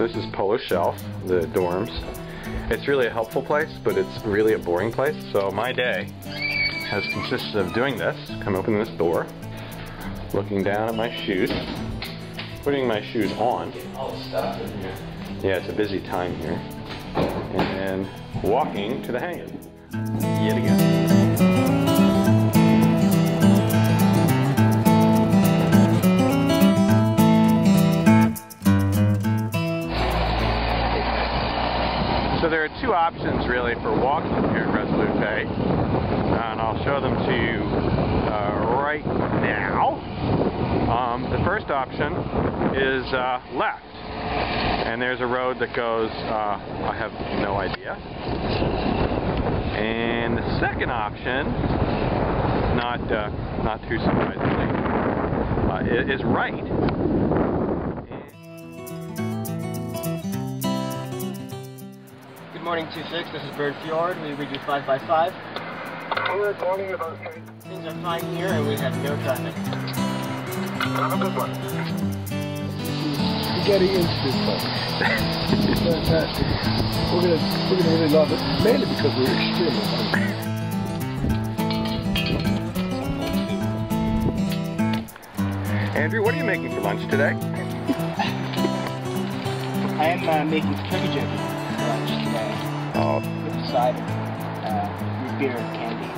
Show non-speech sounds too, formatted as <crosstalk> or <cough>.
this is Polar Shelf, the dorms. It's really a helpful place, but it's really a boring place. So my day has consisted of doing this, come open this door, looking down at my shoes, putting my shoes on. Yeah, it's a busy time here. And then walking to the hang-in. Yet again. So there are two options really for walking here at Resolute Bay, and I'll show them to you uh, right now. Um, the first option is uh, left, and there's a road that goes, uh, I have no idea. And the second option, not uh, not too surprisingly, uh, is right. Good morning, 2-6. This is Bird Fjord. We read you 5x5. Good morning, about three. Things are fine here and we have no traffic. Have a good one. Spaghetti instant folks. Fantastic. We're gonna we're gonna really love it, mainly because we're extremely hungry. Andrew, what are you making for lunch today? <laughs> I am uh, making turkey jerky for lunch today oh. with cider, uh, beer, and candy.